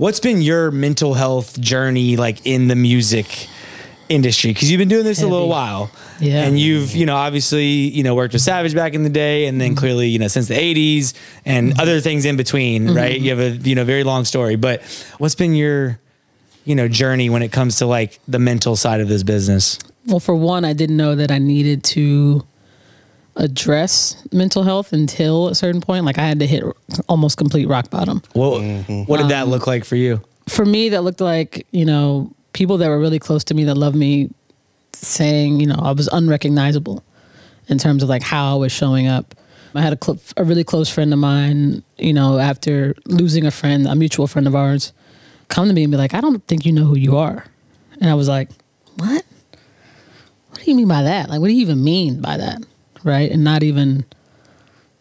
What's been your mental health journey like in the music industry? Because you've been doing this Heavy. a little while. Yeah. And you've, you know, obviously, you know, worked with Savage back in the day and then mm-hmm. clearly, you know, since the 80s and mm-hmm. other things in between, mm-hmm. right? You have a, you know, very long story. But what's been your, you know, journey when it comes to like the mental side of this business? Well, for one, I didn't know that I needed to address mental health until a certain point. Like I had to hit almost complete rock bottom. What, mm-hmm. what did that um, look like for you? For me, that looked like, you know, people that were really close to me that loved me saying, you know, I was unrecognizable in terms of like how I was showing up. I had a, cl- a really close friend of mine, you know, after losing a friend, a mutual friend of ours, come to me and be like, I don't think you know who you are. And I was like, what? What do you mean by that? Like, what do you even mean by that? Right. And not even,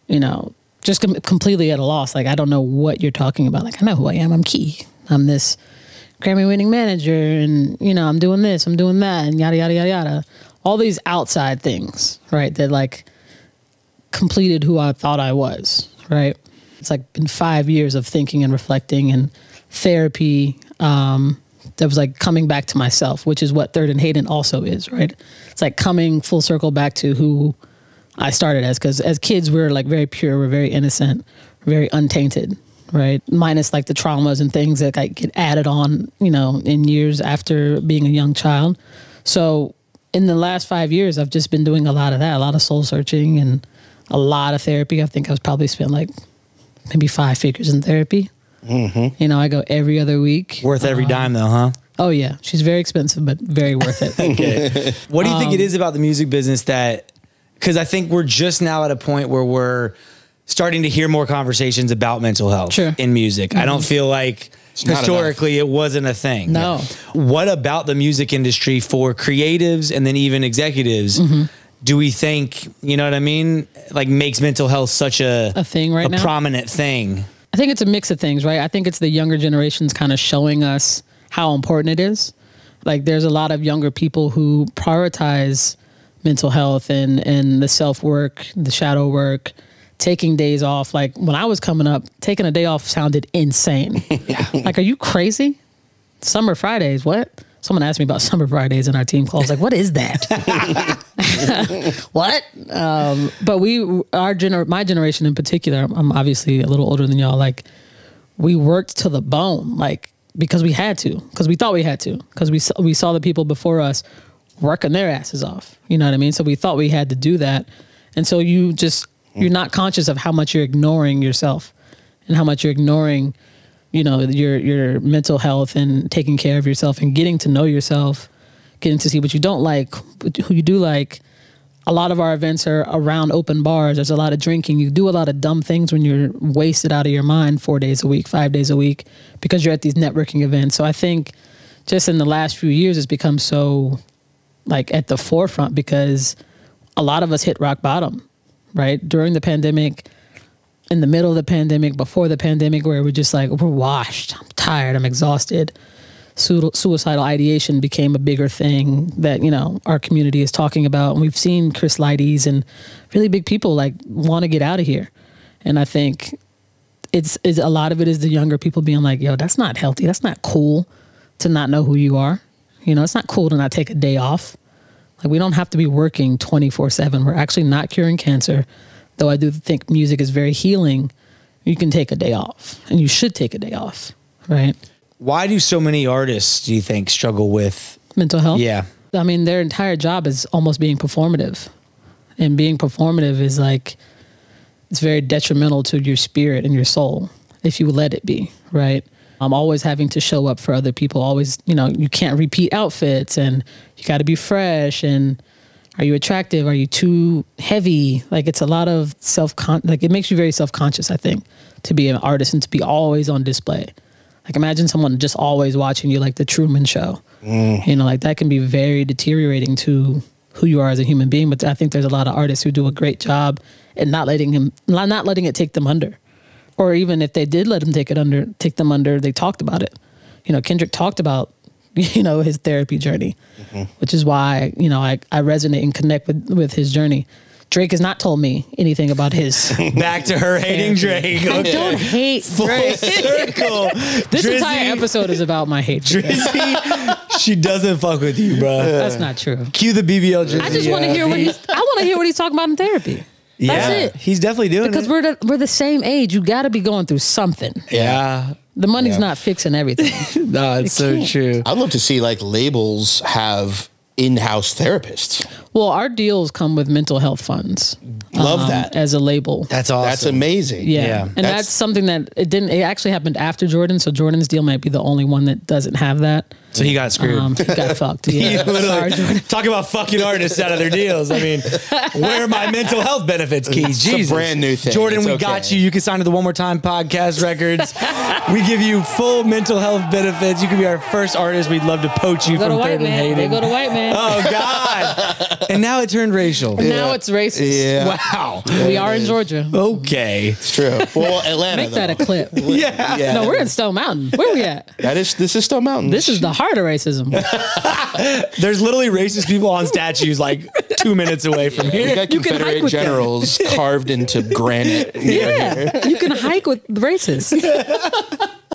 you know, just com- completely at a loss. Like, I don't know what you're talking about. Like, I know who I am. I'm Kei. I'm this Grammy winning manager and, you know, I'm doing this, I'm doing that, and yada, yada, yada, yada. All these outside things, right? That like completed who I thought I was, right? It's like been five years of thinking and reflecting and therapy. Um, that was like coming back to myself, which is what Third and Hayden also is, right? It's like coming full circle back to who I started as, because as kids we're like very pure, we're very innocent, very untainted, right? Minus like the traumas and things that like get added on, you know, in years after being a young child. So in the last five years, I've just been doing a lot of that, a lot of soul searching and a lot of therapy. I think I was probably spent like maybe five figures in therapy. Mm-hmm. You know, I go every other week. Worth every uh-huh. dime though, huh? Oh yeah, she's very expensive, but very worth it. Okay. what do you think it um, is about the music business that, because I think we're just now at a point where we're starting to hear more conversations about mental health Sure. in music. I don't feel like not historically it wasn't a thing. No. What about the music industry for creatives and then even executives? Mm-hmm. Do we think, you know what I mean? Like makes mental health such a, A thing right a now? prominent thing. I think it's a mix of things, right? I think it's the younger generations kind of showing us how important it is. Like there's a lot of younger people who prioritize mental health and and the self work, the shadow work, taking days off. Like when I was coming up, taking a day off sounded insane. Like, are you crazy? Summer Fridays, what? Someone asked me about Summer Fridays in our team call. I was like, what is that? what? Um, but we, our gener, my generation in particular, I'm obviously a little older than y'all. Like, we worked to the bone, like because we had to, because we thought we had to, because we saw, we saw the people before us working their asses off. You know what I mean? So we thought we had to do that, and so you just you're not conscious of how much you're ignoring yourself, and how much you're ignoring, you know, your your mental health and taking care of yourself and getting to know yourself, getting to see what you don't like, who you do like a lot of our events are around open bars. There's a lot of drinking. You do a lot of dumb things when you're wasted out of your mind four days a week, five days a week, because you're at these networking events. So I think just in the last few years, it's become so like at the forefront because a lot of us hit rock bottom, right? During the pandemic, in the middle of the pandemic, before the pandemic, where we're just like, we're washed. I'm tired. I'm exhausted Su- suicidal ideation became a bigger thing that you know our community is talking about and we've seen chris lighties and really big people like want to get out of here and i think it's, it's a lot of it is the younger people being like yo that's not healthy that's not cool to not know who you are you know it's not cool to not take a day off like we don't have to be working 24-7 we're actually not curing cancer though i do think music is very healing you can take a day off and you should take a day off right Why do so many artists, do you think, struggle with? mental health Yeah. I mean, their entire job is almost being performative. And being performative is like, it's very detrimental to your spirit and your soul if you let it be, right? I'm always having to show up for other people. Always, you know, you can't repeat outfits and you got to be fresh. And are you attractive? Are you too heavy? Like, it's a lot of self con, like, it makes you very self conscious, I think, to be an artist and to be always on display. Like, imagine someone just always watching you, like the Truman Show. Mm. You know, like that can be very deteriorating to who you are as a human being. But I think there's a lot of artists who do a great job in not letting him, not letting it take them under, or even if they did let him take it under, take them under, they talked about it. You know, Kendrick talked about, you know, his therapy journey, mm-hmm. which is why you know I I resonate and connect with with his journey. Drake has not told me anything about his. Back to her hating Drake. I Okay. don't hate Full Drake. circle. This Drizzy- entire episode is about my hate. Drizzy, she doesn't fuck with you, bro. That's not true. Cue the BBL Drizzy. I just want to hear what he's. I want to hear what he's talking about in therapy. Yeah, That's it. He's definitely doing it. Because it. we're the, we're the same age. You got to be going through something. yeah. The money's Yeah. not fixing everything. No, it's so can't. true. I'd love to see like labels have in-house therapists. well, our deals come with mental health funds. Love um, that. as a label. That's awesome. That's amazing. Yeah. Yeah. And That's- that's, something that it didn't it actually happened after Jordan, so Jordan's deal might be the only one that doesn't have that. So he got screwed. Um he got fucked. Yeah. Sorry, literally talk about fucking artists out of their deals. I mean, where are my mental health benefits, Keys? It's a Jesus. brand new thing. Jordan, It's we okay. got you. You can sign to the One More Time podcast records. we give you full mental health benefits. You can be our first artist. We'd love to poach you Go to from white Third and man. They go to white man. Oh God! and now it turned racial. Now it's racist. Yeah. Wow. We are in Georgia. Okay. It's true. Well, Atlanta. Make that a clip. Yeah. Yeah. No, we're in Stone Mountain. Where are we at? That is this is Stone Mountain. This is the heart of racism. There's literally racist people on statues like two minutes away from we here. got You can hike Confederate with them. generals carved into granite. Yeah. You can hike with racists.